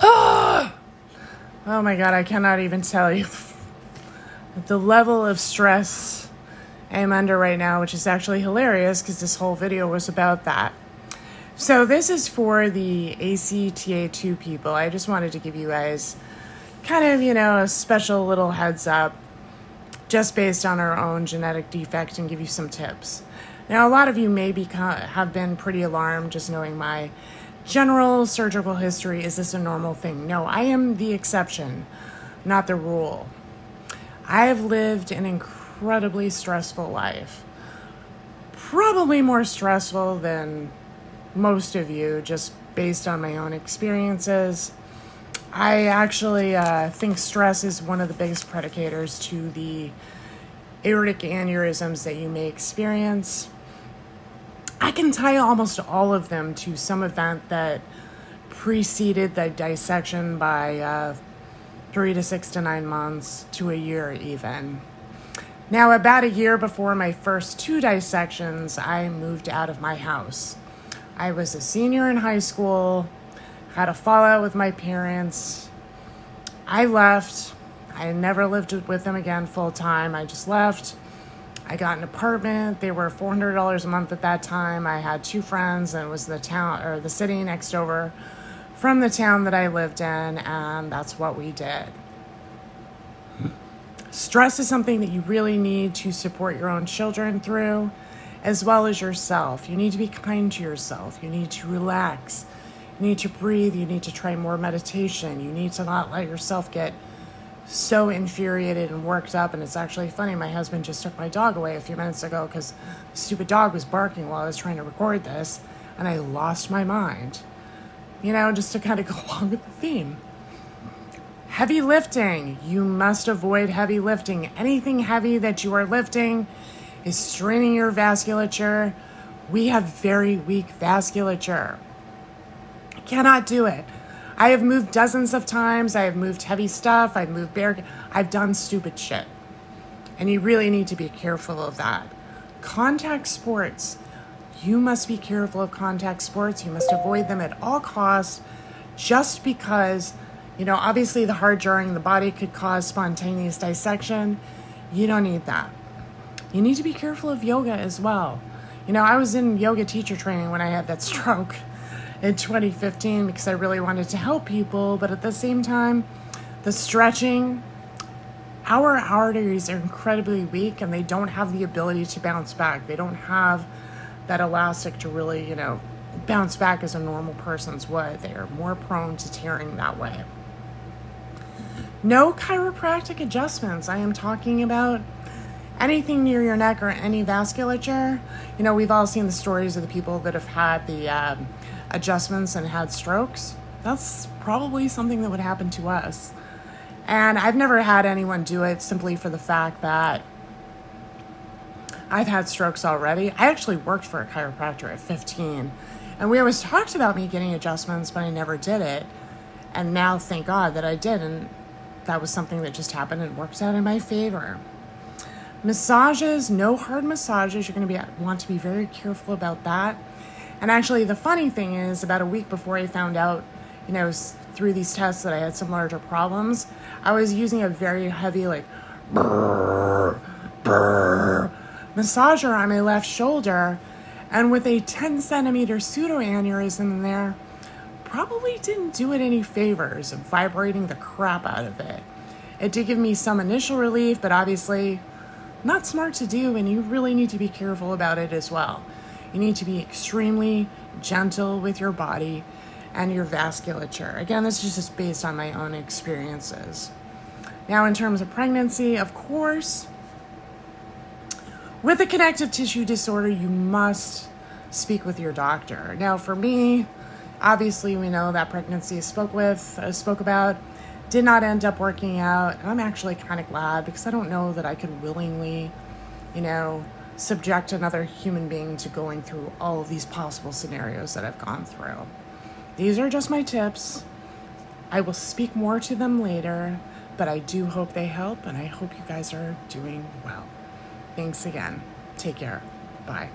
Oh, my god, I cannot even tell you the level of stress I am under right now, which is actually hilarious because this whole video was about that. So, this is for the ACTA2 people. I just wanted to give you guys kind of, you know, a special little heads up just based on our own genetic defect and give you some tips. Now, a lot of you may be have been pretty alarmed just knowing my general surgical history. Is this a normal thing? No, I am the exception, not the rule. I have lived an incredibly stressful life. Probably more stressful than most of you, just based on my own experiences. I actually uh, think stress is one of the biggest predicators to the aortic aneurysms that you may experience. I can tie almost all of them to some event that preceded the dissection by uh, three to six to nine months to a year, even. Now, about a year before my first two dissections, I moved out of my house. I was a senior in high school, had a fallout with my parents. I left. I never lived with them again full time. I just left. I got an apartment. They were four hundred dollars a month at that time. I had two friends, and it was the town or the city next over from the town that I lived in, and that's what we did. Stress is something that you really need to support your own children through, as well as yourself. You need to be kind to yourself. You need to relax. You need to breathe. You need to try more meditation. You need to not let yourself get so infuriated and worked up. And it's actually funny. My husband just took my dog away a few minutes ago because stupid dog was barking while I was trying to record this, and I lost my mind. You know, just to kind of go along with the theme. Heavy lifting. You must avoid heavy lifting. Anything heavy that you are lifting is straining your vasculature. We have very weak vasculature. Cannot do it. I have moved dozens of times. I have moved heavy stuff. I've moved bare. I've done stupid shit. And you really need to be careful of that. Contact sports. You must be careful of contact sports. You must avoid them at all costs just because, you know, obviously the hard jarring in the body could cause spontaneous dissection. You don't need that. You need to be careful of yoga as well. You know, I was in yoga teacher training when I had that stroke in 2015 because I really wanted to help people, but at the same time, the stretching, our arteries are incredibly weak and they don't have the ability to bounce back. They don't have that elastic to really, you know, bounce back as a normal person's would. They are more prone to tearing that way. No chiropractic adjustments. I am talking about anything near your neck or any vasculature. You know, we've all seen the stories of the people that have had the um, adjustments and had strokes, that's probably something that would happen to us. And I've never had anyone do it simply for the fact that I've had strokes already. I actually worked for a chiropractor at 15, and we always talked about me getting adjustments, but I never did it. And now, thank God that I did, and that was something that just happened and worked out in my favor. Massages, no hard massages. You're going to be want to be very careful about that. And actually, the funny thing is, about a week before I found out, you know, through these tests that I had some larger problems, I was using a very heavy, like, brrr, brrr, massager on my left shoulder, and with a 10 centimeter pseudoaneurysm in there, probably didn't do it any favors of vibrating the crap out of it. It did give me some initial relief, but obviously not smart to do, and you really need to be careful about it as well. You need to be extremely gentle with your body and your vasculature. Again, this is just based on my own experiences. Now, in terms of pregnancy, of course, with a connective tissue disorder, you must speak with your doctor. Now, for me, obviously, we know that pregnancy I spoke with, I spoke about, did not end up working out. And I'm actually kind of glad because I don't know that I could willingly, you know, subject another human being to going through all of these possible scenarios that I've gone through. These are just my tips. I will speak more to them later, but I do hope they help and I hope you guys are doing well. Thanks again. Take care. Bye.